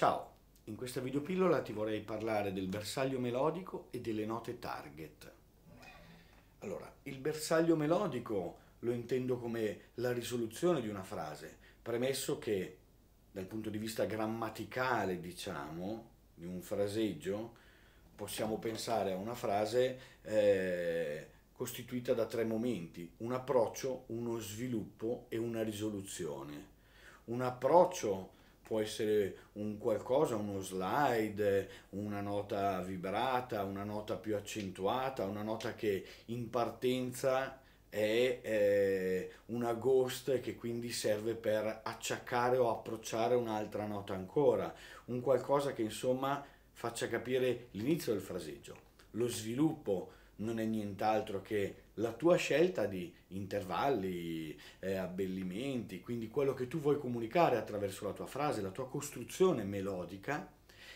Ciao, in questa videopillola ti vorrei parlare del bersaglio melodico e delle note target. Allora, il bersaglio melodico lo intendo come la risoluzione di una frase, premesso che dal punto di vista grammaticale, diciamo, di un fraseggio, possiamo pensare a una frase eh, costituita da tre momenti, un approccio, uno sviluppo e una risoluzione. Un approccio può essere un qualcosa, uno slide, una nota vibrata, una nota più accentuata, una nota che in partenza è eh, una ghost che quindi serve per acciaccare o approcciare un'altra nota ancora, un qualcosa che insomma faccia capire l'inizio del fraseggio. Lo sviluppo non è nient'altro che la tua scelta di intervalli, eh, abbellimenti, quindi quello che tu vuoi comunicare attraverso la tua frase, la tua costruzione melodica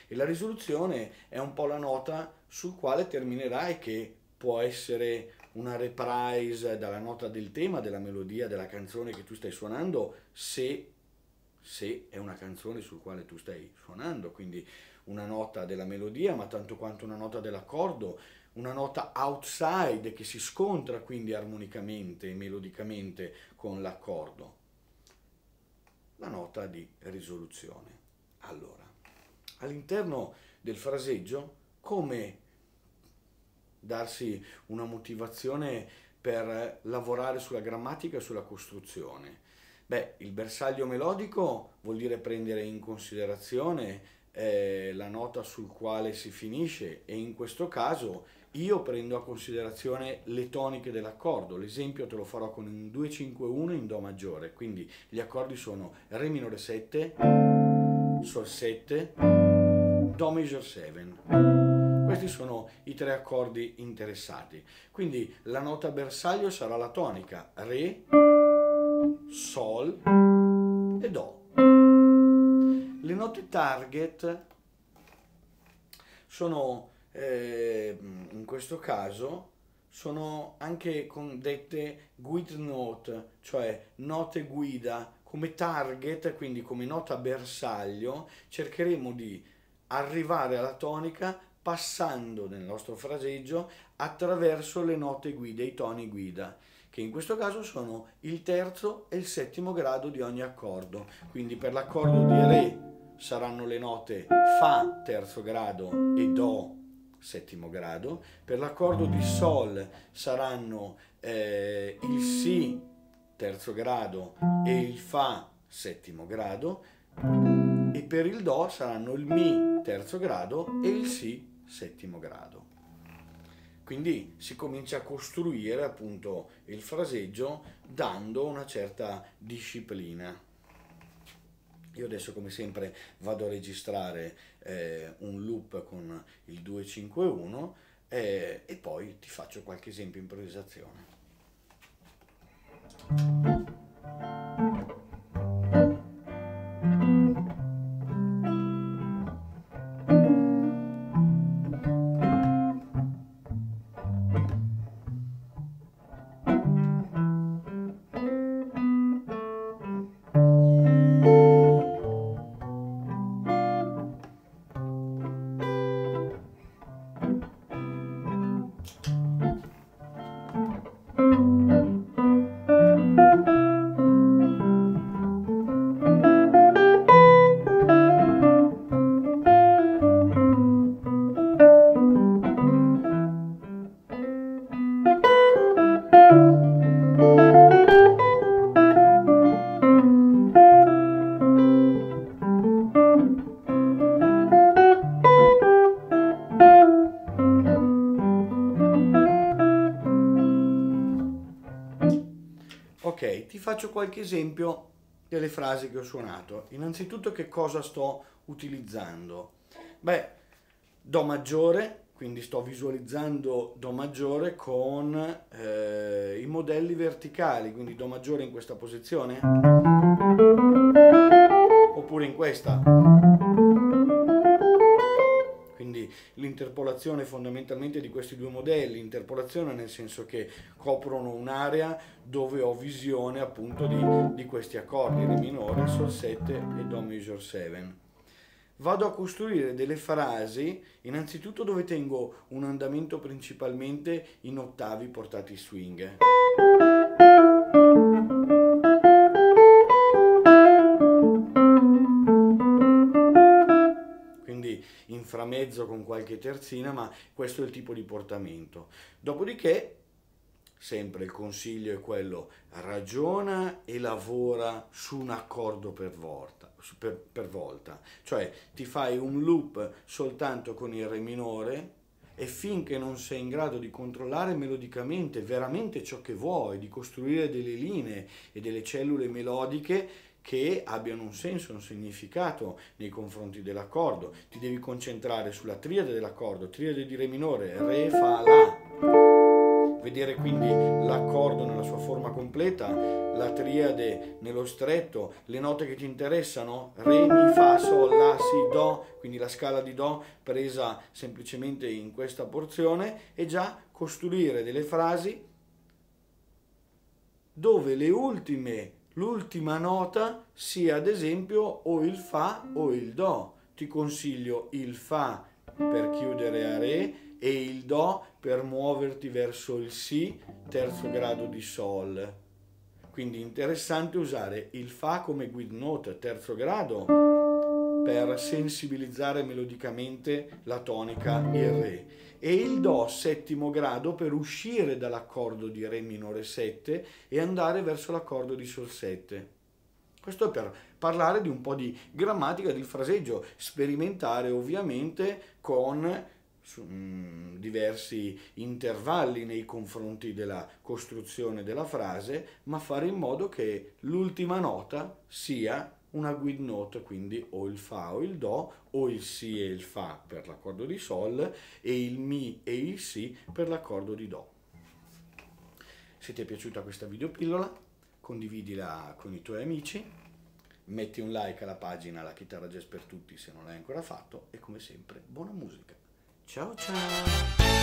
e la risoluzione è un po' la nota sul quale terminerai che può essere una reprise dalla nota del tema, della melodia, della canzone che tu stai suonando, se, se è una canzone sul quale tu stai suonando, quindi una nota della melodia, ma tanto quanto una nota dell'accordo, una nota outside che si scontra quindi armonicamente e melodicamente con l'accordo. La nota di risoluzione. Allora, all'interno del fraseggio, come darsi una motivazione per lavorare sulla grammatica e sulla costruzione? Beh, il bersaglio melodico vuol dire prendere in considerazione eh, la nota sul quale si finisce e in questo caso io prendo a considerazione le toniche dell'accordo, l'esempio te lo farò con un 2-5-1 in Do maggiore, quindi gli accordi sono Re minore 7, Sol 7, Do major 7. Questi sono i tre accordi interessati. Quindi la nota bersaglio sarà la tonica Re, Sol e Do. Le note target sono eh, in questo caso sono anche dette guide note, cioè note guida come target, quindi come nota bersaglio, cercheremo di arrivare alla tonica passando nel nostro fraseggio attraverso le note guida, i toni guida, che in questo caso sono il terzo e il settimo grado di ogni accordo. Quindi per l'accordo di Re saranno le note Fa terzo grado e Do settimo grado, per l'accordo di Sol saranno eh, il Si terzo grado e il Fa settimo grado e per il Do saranno il Mi terzo grado e il Si settimo grado. Quindi si comincia a costruire appunto il fraseggio dando una certa disciplina. Io adesso come sempre vado a registrare eh, un loop con il 251 eh, e poi ti faccio qualche esempio improvvisazione. Ok, ti faccio qualche esempio delle frasi che ho suonato. Innanzitutto che cosa sto utilizzando? Beh, Do maggiore, quindi sto visualizzando Do maggiore con eh, i modelli verticali, quindi Do maggiore in questa posizione oppure in questa l'interpolazione fondamentalmente di questi due modelli, interpolazione nel senso che coprono un'area dove ho visione appunto di, di questi accordi, Re minore, Sol 7 e Do major 7. vado a costruire delle frasi, innanzitutto dove tengo un andamento principalmente in ottavi portati swing. Inframezzo con qualche terzina, ma questo è il tipo di portamento. Dopodiché sempre il consiglio è quello, ragiona e lavora su un accordo per volta, per, per volta. Cioè ti fai un loop soltanto con il Re minore e finché non sei in grado di controllare melodicamente veramente ciò che vuoi, di costruire delle linee e delle cellule melodiche che abbiano un senso, un significato nei confronti dell'accordo. Ti devi concentrare sulla triade dell'accordo, triade di Re minore, Re, Fa, La vedere quindi l'accordo nella sua forma completa, la triade nello stretto, le note che ti interessano, Re, Mi, Fa, Sol, La, Si, Do, quindi la scala di Do presa semplicemente in questa porzione e già costruire delle frasi dove le ultime, l'ultima nota sia ad esempio o il Fa o il Do. Ti consiglio il Fa per chiudere a Re e il Do per muoverti verso il Si, terzo grado di Sol. Quindi interessante usare il Fa come guid note, terzo grado, per sensibilizzare melodicamente la tonica il Re e il Do settimo grado per uscire dall'accordo di Re minore 7 e andare verso l'accordo di Sol 7. Questo è per parlare di un po' di grammatica del fraseggio, sperimentare ovviamente con mm, diversi intervalli nei confronti della costruzione della frase, ma fare in modo che l'ultima nota sia una guid note, quindi o il Fa o il Do, o il Si e il Fa per l'accordo di Sol, e il Mi e il Si per l'accordo di Do. Se ti è piaciuta questa videopillola, condividila con i tuoi amici, metti un like alla pagina La chitarra jazz per tutti se non l'hai ancora fatto e come sempre buona musica. Ciao ciao!